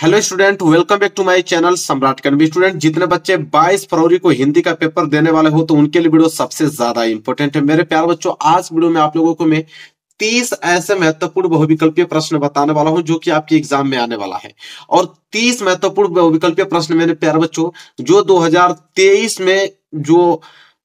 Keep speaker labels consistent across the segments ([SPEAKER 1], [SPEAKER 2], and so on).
[SPEAKER 1] Hello student welcome back to my channel Samrat Kanvi student जितने बच्चे 22 फरवरी को हिंदी का पेपर देने वाले हो तो उनके लिए वीडियो सबसे ज़्यादा इंपॉर्टेंट है। मेरे प्यार बच्चों, आज वीडियो में आप लोगों को मैं 30 ऐसे महत्वपूर्ण बहुविकल्पीय प्रश्न बताने वाला हूँ, जो कि आपके एग्ज़ाम में आने वाला है। और 30 महत्वपूर्ण बहुविकल्पीय प्रश्न मेरे प्यार बच्चों, जो 2023 में जो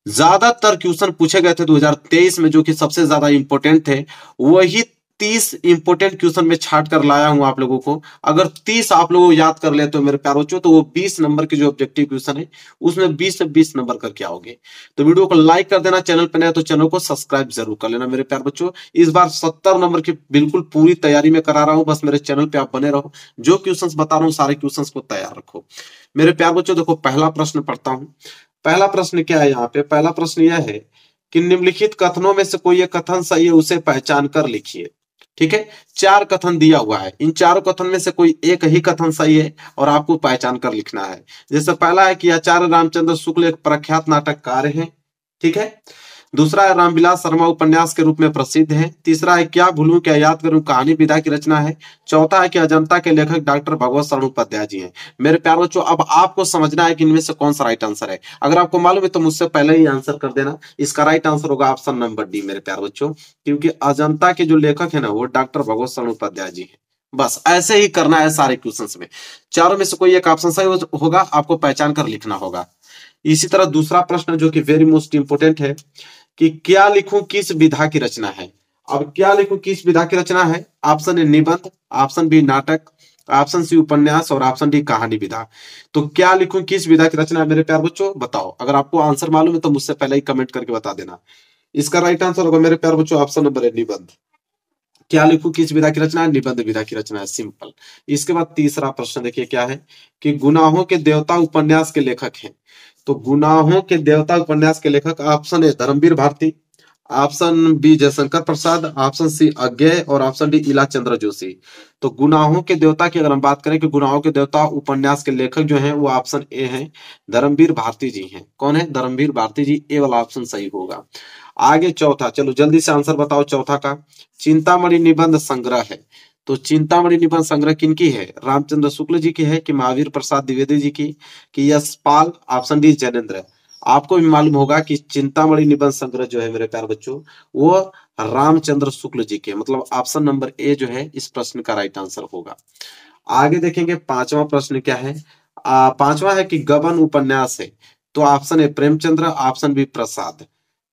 [SPEAKER 1] ज़्यादातर क्वेश्चन पूछे गए थे 2023 में जो कि सबसे ज़्यादा इंपॉर्टेंट थे, वही तीस इंपोर्टेंट क्वेश्चन में छाट कर लाया हूँ आप लोगों को। अगर तीस आप लोगों याद कर ले तो मेरे प्यार बच्चों तो वो बीस नंबर के जो ऑब्जेक्टिव क्वेश्चन है, उसमें बीस से बीस नंबर करके आओगे। तो वीडियो को लाइक कर देना, चैनल पर नया तो चैनल को सब्सक्राइब ज़रूर कर लेना मेरे प्यार बच्चों इस बार सत्तर नंबर की बिल्कुल पूरी तैयारी में करा रहा हूँ, बस मेरे चैनल पे आप बने रहो। जो क्वेश्चन बता रहा हूँ, सारे क्वेश्चन को तैयार रखो। मेरे प्यार बच्चों देखो, पहला प्रश्न पढ़ता हूँ। पहला प्रश्न क्या है यहाँ पे? पहला प्रश्न यह है कि निम्नलिखित कथनों में से कोई एक कथन सही है, उसे पहचान कर लिखिए। ठीक है? चार कथन दिया हुआ है। इन चारों कथन में से कोई एक ही कथन सही है और आपको पहचान कर लिखना है। जैसे पहला है कि आचार्य रामचंद्र शुक्ल एक प्रख्यात नाटककार है, ठीक है? दूसरा है रामविलास शर्मा उपन्यास के रूप में प्रसिद्ध है। तीसरा है, क्या भूलू, क्या याद करूँ, कहानी विधा की रचना है। चौथा है कि अजंता के लेखक डॉक्टर भगवत शरण उपाध्याय जी हैं। मेरे प्यार बच्चों अब आपको समझना है कि इनमें से कौन सा राइट आंसर है। अगर आपको मालूम है तो मुझसे पहले ही आंसर कर देना। इसका राइट आंसर होगा ऑप्शन नंबर डी मेरे प्यार बच्चों क्योंकि अजंता के जो लेखक है ना, वो डॉक्टर भगवत शरण उपाध्याय जी है। बस, ऐसे ही करना है सारे क्वेश्चन में। चारों में से कोई एक ऑप्शन सही होगा, आपको पहचान कर लिखना होगा। इसी तरह दूसरा प्रश्न जो कि वेरी मोस्ट इंपोर्टेंट है कि क्या लिखूं, किस विधा की रचना है? अब क्या लिखूं, किस विधा की रचना है? ऑप्शन ए निबंध ऑप्शन बी नाटक ऑप्शन सी उपन्यास और ऑप्शन डी कहानी विधा। तो क्या लिखूं, किस विधा की रचना है मेरे प्यार बच्चों? बताओ। अगर आपको आंसर मालूम है तो मुझसे पहले ही कमेंट करके बता देना। इसका राइट आंसर होगा मेरे प्यार बच्चों ऑप्शन नंबर है निबंध। क्या लिखू, किस विधा की रचना है? निबंध विधा की रचना है सिंपल इसके बाद तीसरा प्रश्न देखिए क्या है कि गुनाहों के देवता उपन्यास के लेखक हैं। तो गुनाहों के देवता उपन्यास के लेखक option A, Dharmveer Bharti, option B, Jaishankar Prasad, option C, Agyeya, और ऑप्शन डी, इला चंद्र जोशी। तो गुनाहों के देवता की अगर हम बात करें कि गुनाहों के देवता उपन्यास के लेखक जो हैं, वो ऑप्शन ए हैं, धर्मवीर भारती जी हैं। कौन है? धर्मवीर भारती जी, ए वाला ऑप्शन सही होगा। आगे चौथा, चलो जल्दी से आंसर बताओ चौथा का। चिंतामणि निबंध संग्रह है। तो चिंतामणि निबंध संग्रह किनकी है? रामचंद्र शुक्ल जी की है कि महावीर प्रसाद द्विवेदी जी की, कि यशपाल ऑप्शन डी जैनेन्द्र। आपको भी मालूम होगा कि चिंतामणि निबंध संग्रह जो है मेरे प्यार बच्चों, वो रामचंद्र शुक्ल जी के मतलब ऑप्शन नंबर ए जो है, इस प्रश्न का राइट आंसर होगा। आगे देखेंगे पांचवा प्रश्न क्या है? पांचवा है कि गबन उपन्यास है तो option A Premchandra, option B Prasad.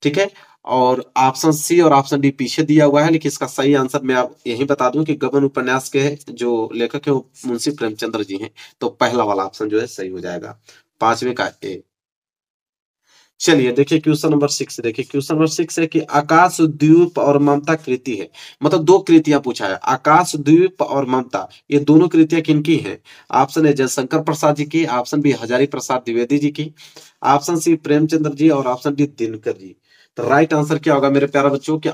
[SPEAKER 1] ठीक है? और ऑप्शन सी और ऑप्शन डी पीछे दिया हुआ है, लेकिन इसका सही आंसर मैं आप यही बता दूँ कि गबन उपन्यास के जो लेखक है, वो मुंशी प्रेमचंद्र जी हैं। तो पहला वाला ऑप्शन जो है सही हो जाएगा। पांचवे का ए चलिए, देखिए क्वेश्चन नंबर सिक्स देखिए क्वेश्चन नंबर सिक्स है कि आकाश, द्वीप और ममता कृति है। मतलब दो कृतियाँ पूछा है। आकाश, द्वीप और ममता, ये दोनों कृतियाँ किनकी हैं? ऑप्शन है जयशंकर प्रसाद जी की ऑप्शन बी हजारी प्रसाद द्विवेदी जी की ऑप्शन सी प्रेमचंद्र जी और ऑप्शन डी दिनकर जी। तो राइट आंसर क्या होगा मेरे प्यारा बच्चों? कि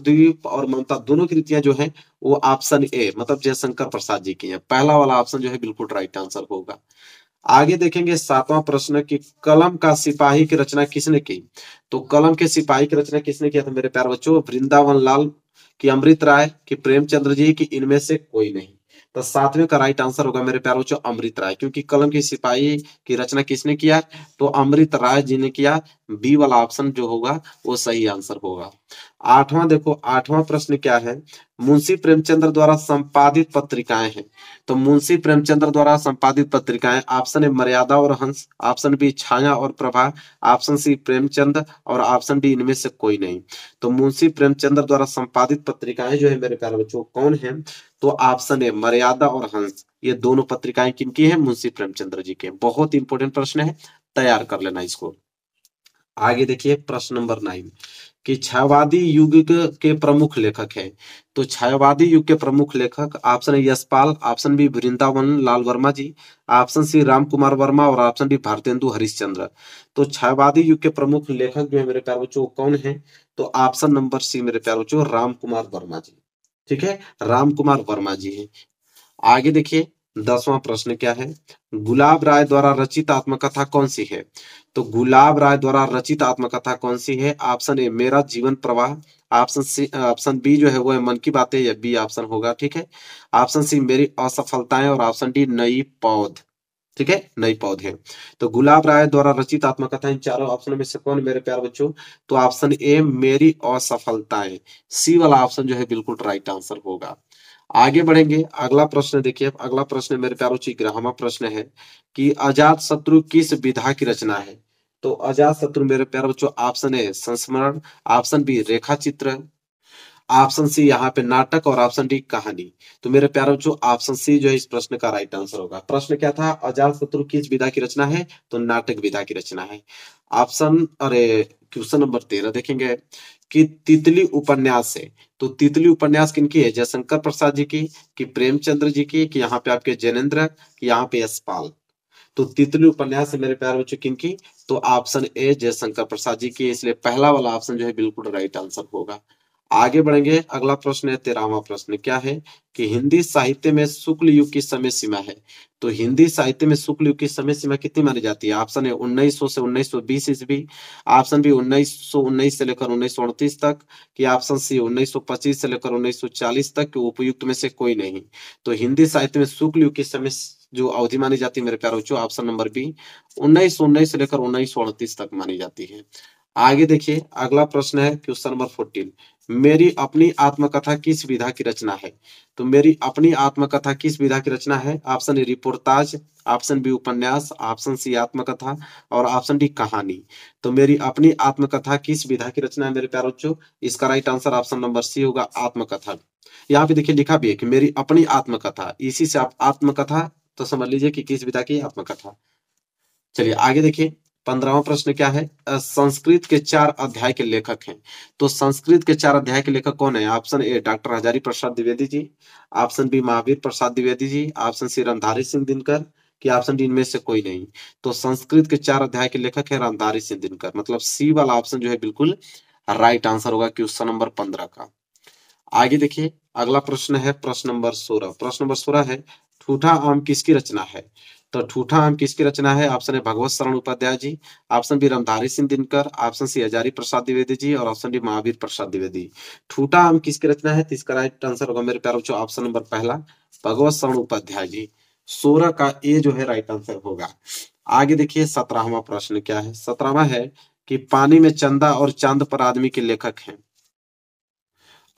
[SPEAKER 1] द्वीप और ममता दोनों कृतियाँ जो है, वो ऑप्शन ए मतलब जयशंकर प्रसाद जी की है। पहला वाला ऑप्शन जो है, बिल्कुल राइट आंसर होगा। आगे देखेंगे सातवां प्रश्न की कलम का सिपाही की रचना किसने की? तो कलम के सिपाही की रचना किसने किया था मेरे प्यार बच्चों, वृंदावन लाल की अमृत राय, की प्रेमचंद्र जी की इनमें से कोई नहीं। तो सातवें का राइट आंसर होगा मेरे प्यार बच्चों, अमृत राय, क्योंकि कलम की सिपाही की रचना किसने किया? तो अमृत राय जी ने किया। बी वाला ऑप्शन जो होगा, वो सही आंसर होगा। आठवां देखो, आठवां प्रश्न क्या है? मुंशी प्रेमचंद्र द्वारा संपादित पत्रिकाएँ हैं। तो मुंशी प्रेमचंद्र द्वारा संपादित पत्रिकाएँ, ऑप्शन ए मर्यादा और हंस, ऑप्शन बी छाया और प्रभा, ऑप्शन सी प्रेमचंद और ऑप्शन डी इनमें से कोई नहीं। तो मुंशी प्रेमचंद्र द्वारा संपादित पत्रिकाएँ जो है, मेरे प्यारे बच्चों, कौन है? तो ऑप्शन ए मर्यादा और हंस। ये दोनों पत्रिकाएँ किनकी है? मुंशी प्रेमचंद्र जी के बहुत इंपॉर्टेंट प्रश्न है, तैयार कर लेना इसको। आगे देखिए प्रश्न नंबर नाइन, कि छायावादी युग के प्रमुख लेखक है। तो छायावादी युग के प्रमुख लेखक option A Yashpal, option B Vrindavan Lal Verma ji, option C Ram Kumar Verma और ऑप्शन डी भारतेंदु हरिश्चंद्र। तो छायावादी युग के प्रमुख लेखक जो है मेरे प्यार बच्चों कौन है? तो ऑप्शन नंबर सी मेरे प्यार बच्चों राम कुमार वर्मा जी। ठीक है? राम कुमार वर्मा जी है। आगे देखिए दसवां प्रश्न क्या है? गुलाब राय द्वारा रचित आत्मकथा कौन सी है? तो गुलाब राय द्वारा रचित आत्मकथा कौन सी है? ऑप्शन ए मेरा जीवन प्रवाह। ऑप्शन सी ऑप्शन बी जो है, वो है मन की बातें, या बी ऑप्शन होगा, ठीक है? ऑप्शन सी मेरी असफलताएँ, और ऑप्शन डी नई पौध। ठीक है? नई पौधे तो गुलाब राय द्वारा रचित आत्मकथा, इन चारों ऑप्शन में से कौन मेरे प्यार बच्चों? तो ऑप्शन ए मेरी असफलताएँ। सी वाला ऑप्शन जो है, बिल्कुल राइट आंसर होगा। आगे बढ़ेंगे। अगला प्रश्न देखिए अगला प्रश्न मेरे प्यारों ची, ग्राहमा प्रश्न है कि अजात शत्रु किस विधा की रचना है? तो अजात शत्रु मेरे प्यार बच्चों, ऑप्शन ए संस्मरण, ऑप्शन बी रेखा चित्र ऑप्शन सी यहाँ पे नाटक और ऑप्शन डी कहानी। तो मेरे प्यारे बच्चों, ऑप्शन सी जो है इस प्रश्न का राइट आंसर होगा। प्रश्न क्या था? अजात शत्रु किस विधा की रचना है? तो नाटक विधा की रचना है। ऑप्शन, अरे क्वेश्चन नंबर तेरह देखेंगे कि तितली उपन्यास से तो तितली उपन्यास किनकी है? जयशंकर प्रसाद जी की, कि प्रेमचंद्र जी की, कि यहाँ पे आपके जैनेन्द्र, कि यहाँ पे यशपाल। तो तितली उपन्यास मेरे प्यार बच्चों किनकी तो ऑप्शन ए जयशंकर प्रसाद जी की, इसलिए पहला वाला ऑप्शन जो है बिल्कुल राइट आंसर होगा। आगे बढ़ेंगे। अगला प्रश्न है, तेरहवा प्रश्न। क्या है कि हिंदी साहित्य में शुक्ल युग की समय सीमा है? तो हिंदी साहित्य में शुक्ल युग की समय सीमा कितनी मानी जाती है? ऑप्शन है 1900 से 1920 ईस्वी। ऑप्शन बी 1919 से लेकर उन्नीस तक, कि ऑप्शन सी 1925 से लेकर 1940 तक उपयुक्त में से कोई नहीं। तो हिंदी साहित्य में शुक्ल युग की समय जो अवधि मानी जाती है, मेरे प्यार बच्चों, ऑप्शन नंबर बी उन्नीस उन्नीस से लेकर उन्नीस तक मानी जाती है। आगे देखिए, अगला प्रश्न है क्वेश्चन नंबर फोर्टीन। मेरी अपनी आत्मकथा किस विधा की रचना है। तो मेरी अपनी आत्मकथा किस विधा की रचना है। Option A reportage, option B उपन्यास, ऑप्शन सी आत्मकथा और ऑप्शन डी कहानी। तो मेरी अपनी आत्मकथा किस विधा की रचना है मेरे प्यारे बच्चों। इसका right answer option number C होगा आत्मकथा। यहाँ पे देखिए लिखा भी है कि मेरी अपनी आत्मकथा, इसी से आप आत्मकथा तो समझ लीजिए कि किस विधा की आत्मकथा। चलिए आगे देखिए। पंद्रहवा प्रश्न क्या है? संस्कृत के चार अध्याय के लेखक हैं। तो संस्कृत के चार अध्याय के लेखक कौन है? Option A, doctor Hazari Prasad Dwivedi ji. Option B, Mahavir Prasad Dwivedi ji. Option C Ramdhari Singh Dinkar कि ऑप्शन डी, इनमें से कोई नहीं। तो संस्कृत के चार अध्याय के लेखक है रामधारी सिंह दिनकर। मतलब सी वाला ऑप्शन जो है बिल्कुल राइट आंसर होगा क्वेश्चन नंबर पंद्रह का। आगे देखिए, अगला प्रश्न है प्रश्न नंबर सोलह। प्रश्न नंबर सोलह है, ठूठा आम किसकी रचना है? तो ठूठा आम किसकी रचना है? ऑप्शन है Bhagwat Sharan Upadhyay ji, option B Ramdhari Singh Dinkar, option C Hazari Prasad Dwivedi ji और ऑप्शन डी महावीर प्रसाद द्विवेदी। ठूठा आम किसकी रचना है? इसका राइट आंसर होगा मेरे प्यार बच्चों ऑप्शन नंबर पहला, भगवत शरण उपाध्याय जी। सोलह का ए जो है राइट आंसर होगा। आगे देखिए, सत्रहवा प्रश्न क्या है? सत्रहवा है कि पानी में चंदा और चाँद पर आदमी के लेखक हैं।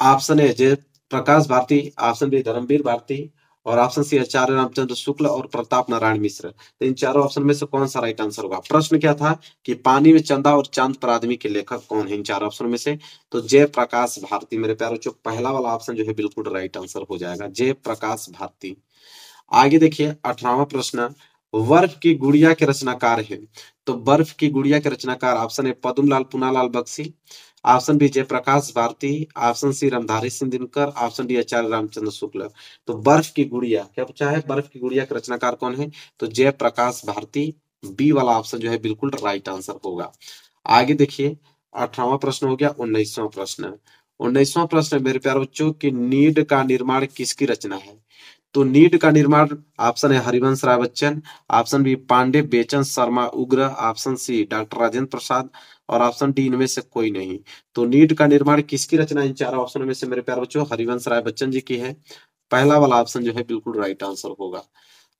[SPEAKER 1] Option A, Jai Prakash Bharti, option B, Dharmveer Bharti और ऑप्शन सी आचार्य रामचंद्र शुक्ल और प्रताप नारायण मिश्र। तो इन चारों ऑप्शन में से कौन सा राइट आंसर होगा? प्रश्न क्या था कि पानी में चंदा और चाँद पर आदमी के लेखक कौन है इन चार ऑप्शन में से? तो जय प्रकाश भारती, मेरे प्यारों जो पहला वाला ऑप्शन जो है बिल्कुल राइट आंसर हो जाएगा। जय प्रकाश भारती। आगे देखिए, अठारहवा प्रश्न, बर्फ़ की गुड़िया के रचनाकार है। तो बर्फ़ की गुड़िया के रचनाकार ऑप्शन है Padumlal Punnalal Bakshi option B Jaiprakash Bharti option C Ramdhari Singh Dinkar option D Acharya Ramchandra Shukla तो बर्फ़ की गुड़िया, क्या पूछा है? बर्फ़ की गुड़िया का रचनाकार कौन है? तो जयप्रकाश भारती बी वाला ऑप्शन जो है बिल्कुल राइट आंसर होगा। आगे देखिए अठारवा प्रश्न हो गया, उन्नीसवा प्रश्न। उन्नीसवा प्रश्न मेरे प्यारे बच्चों, की नीड का निर्माण किसकी रचना है? तो नीट का निर्माण ऑप्शन है Harivansh Rai Bachchan option B Pandey, Bechan Sharma Ugra option C doctor Rajendra Prasad, और ऑप्शन डी इनमें से कोई नहीं। तो नीट का निर्माण किसकी रचना इन चार ऑप्शन में से मेरे प्यार बच्चों, हरिवंश राय बच्चन जी की है। पहला वाला ऑप्शन जो है बिल्कुल राइट आंसर होगा।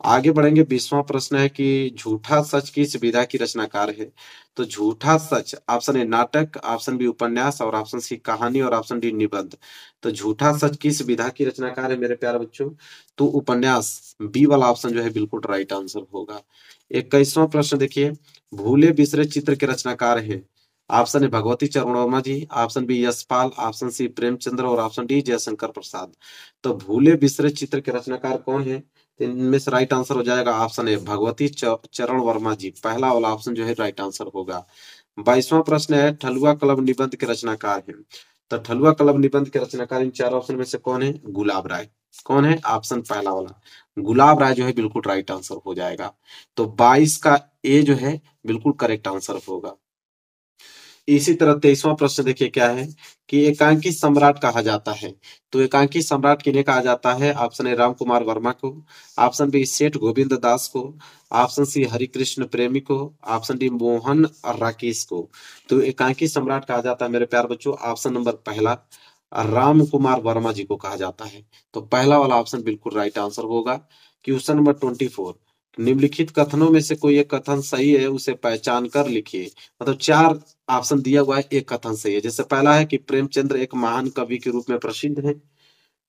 [SPEAKER 1] आगे बढ़ेंगे, बीसवा प्रश्न है कि झूठा सच किस विधा की रचनाकार है? तो झूठा सच ऑप्शन ए नाटक ऑप्शन बी उपन्यास और ऑप्शन सी कहानी और ऑप्शन डी निबंध। तो झूठा सच किस विधा की रचनाकार है मेरे प्यारे बच्चों? तो उपन्यास बी वाला ऑप्शन जो है बिल्कुल राइट आंसर होगा। इक्कीसवां प्रश्न देखिए, भूले बिसरे चित्र के रचनाकार है। Option A Bhagwati Charan Verma ji option B Yashpal option C Premchandra और ऑप्शन डी जयशंकर प्रसाद। तो भूले बिसरे चित्र के रचनाकार कौन है? तो इनमें से राइट आंसर हो जाएगा ऑप्शन ए भगवती चरण वर्मा जी। पहला वाला ऑप्शन जो है राइट आंसर होगा। बाईसवां प्रश्न है, ठलुआ क्लब निबंध के रचनाकार है। तो ठलुआ क्लब निबंध के रचनाकार इन चार ऑप्शन में से कौन है? गुलाब राय। कौन है? ऑप्शन पहला वाला। गुलाब राय जो है बिल्कुल राइट आंसर हो जाएगा। तो 22 का ए जो है, बिल्कुल करेक्ट आंसर होगा। इसी तरह तेईसवां प्रश्न देखिए क्या है कि एकांकी सम्राट कहा जाता है। तो एकांकी सम्राट किन्हें कहा जाता है? ऑप्शन ए राम कुमार वर्मा को, ऑप्शन बी सेठ गोविंद दास को, ऑप्शन सी हरिकृष्ण प्रेमी को, ऑप्शन डी मोहन राकेश को। तो एकांकी सम्राट कहा जाता है मेरे प्यार बच्चों, ऑप्शन नंबर पहला राम कुमार वर्मा जी को कहा जाता है। तो पहला वाला ऑप्शन बिल्कुल राइट आंसर होगा। क्वेश्चन नंबर ट्वेंटी फोर, निम्नलिखित कथनों में से कोई एक कथन सही है, उसे पहचान कर लिखिए। मतलब चार ऑप्शन दिया हुआ है, एक कथन सही है। जैसे पहला है कि प्रेमचंद्र एक महान कवि के रूप में प्रसिद्ध है।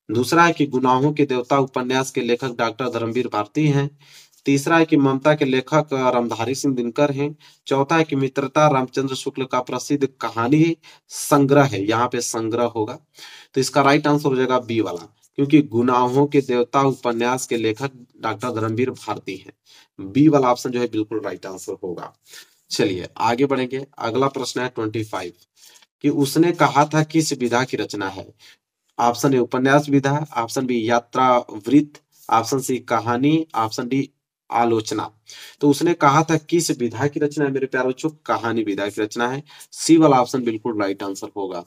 [SPEAKER 1] दूसरा है कि गुनाहों के देवता उपन्यास के लेखक डॉक्टर धर्मवीर भारती हैं। तीसरा है कि ममता के लेखक रामधारी सिंह दिनकर हैं। चौथा है कि मित्रता रामचंद्र शुक्ल का प्रसिद्ध कहानी संग्रह है। यहाँ पे संग्रह होगा। तो इसका राइट आंसर हो जाएगा बी वाला, क्योंकि गुनाहों के देवता उपन्यास के लेखक डॉक्टर धर्मवीर भारती हैं। बी वाला ऑप्शन जो है, बिल्कुल राइट आंसर होगा। चलिए, आगे बढ़ेंगे। अगला प्रश्न है ट्वेंटी फाइव कि उसने कहा था किस विधा की रचना है? ऑप्शन ए उपन्यास विधा ऑप्शन बी यात्रा वृत्त ऑप्शन सी कहानी ऑप्शन डी आलोचना। तो उसने कहा था किस विधा की रचना है, मेरे प्यारे बच्चों? कहानी विधा की रचना है। सी वाला ऑप्शन बिल्कुल राइट आंसर होगा।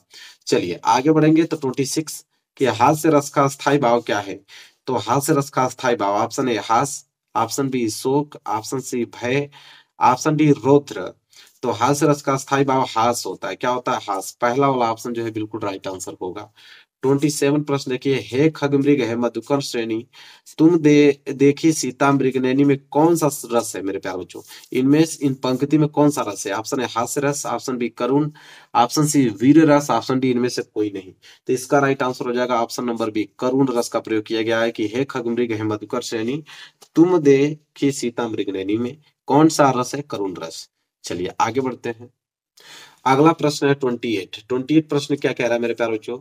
[SPEAKER 1] चलिए, आगे बढ़ेंगे तो ट्वेंटी सिक्स कि हास्य रस का स्थायी भाव क्या है? तो हास्य रस का स्थायी भाव ऑप्शन ए हास ऑप्शन बी शोक ऑप्शन सी भय ऑप्शन डी रोत्र तो हास रस का स्थायी भाव हास होता है। क्या होता है हास पहला वाला ऑप्शन जो है बिल्कुल राइट आंसर होगा। ट्वेंटी सेवन प्रश्न देखिए, हे खग मृग, है मधुकर श्रेणी, तुम दे, देखी सीता मृगनैनी में कौन सा रस है मेरे प्यार बच्चों? इनमें इन पंक्ति में कौन सा रस है? ऑप्शन है हास्य रस, ऑप्शन बी करुण, ऑप्शन सी वीर रस, ऑप्शन डी इनमें से कोई नहीं। तो इसका राइट आंसर हो जाएगा ऑप्शन नंबर बी, करुण रस का प्रयोग किया गया है कि हे खग मृग, है मधुकर श्रेणी, तुम देखी सीता मृगनैनी में कौन सा रस है? करुण रस। चलिए आगे बढ़ते हैं। अगला प्रश्न है ट्वेंटी एट ट्वेंटी एट प्रश्न क्या कह रहा है मेरे प्यार बच्चों?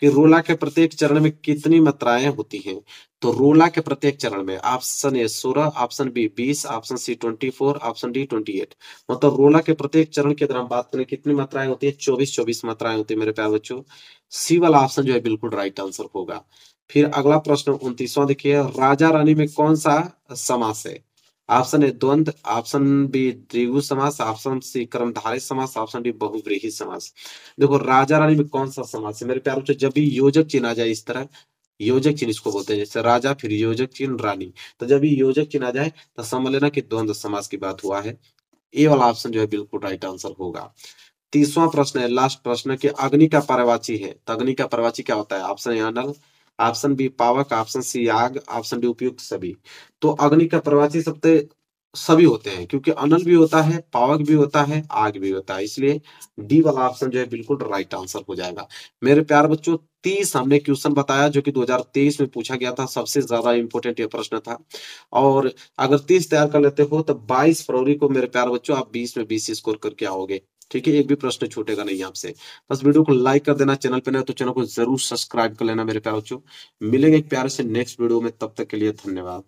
[SPEAKER 1] कि रोला के प्रत्येक चरण में कितनी मात्राएँ होती हैं? तो रोला के प्रत्येक चरण में ऑप्शन ए सोलह, ऑप्शन बी बीस, option C twenty four option D twenty eight मतलब रोला के प्रत्येक चरण के दौरान बात करें, कितनी मात्राएँ होती है? चौबीस चौबीस मात्राएँ होती है मेरे प्यार बच्चों। सी वाला ऑप्शन जो है बिल्कुल राइट आंसर होगा। फिर अगला प्रश्न उन्तीसवा देखिए, राजा रानी में कौन सा समास है? ऑप्शन ए द्वंद ऑप्शन बी द्विगु समास ऑप्शन सी कर्मधारय समास ऑप्शन डी बहुव्रीही समास। देखो, राजा रानी में कौन सा समास है? मेरे प्यार जब भी योजक चिन्ह आ जाए इस तरह, योजक चिन्ह इसको बोलते हैं, जैसे राजा, फिर योजक चिन्ह, रानी। तो जब भी योजक चिन्ह आ जाए तो समझ लेना कि द्वंद समास की बात हुआ है। ए वाला ऑप्शन जो है, बिल्कुल राइट आंसर होगा। तीसवा प्रश्न है लास्ट प्रश्न की अग्नि का परवाची है। तो अग्नि का परवाची क्या होता है? ऑप्शन अनल ऑप्शन बी पावक, ऑप्शन सी आग, ऑप्शन डी उपयुक्त सभी। तो अग्नि का प्रवासी शब्द सभी होते हैं, क्योंकि अनल भी होता है, पावक भी होता है, आग भी होता है। इसलिए डी वाला ऑप्शन जो है बिल्कुल राइट आंसर हो जाएगा। मेरे प्यार बच्चों, तीस हमने क्वेश्चन बताया, जो कि 2023 में पूछा गया था, सबसे ज़्यादा इंपॉर्टेंट ये प्रश्न था। और अगर तीस तैयार कर लेते हो तो 22 फरवरी को मेरे प्यार बच्चों, आप 20 में 20 स्कोर करके आओगे। ठीक है, एक भी प्रश्न छूटेगा नहीं आपसे। बस वीडियो को लाइक कर देना, चैनल पे नहीं तो चैनल को ज़रूर सब्सक्राइब कर लेना मेरे प्यार बच्चों। मिलेंगे एक प्यार से नेक्स्ट वीडियो में, तब तक के लिए धन्यवाद।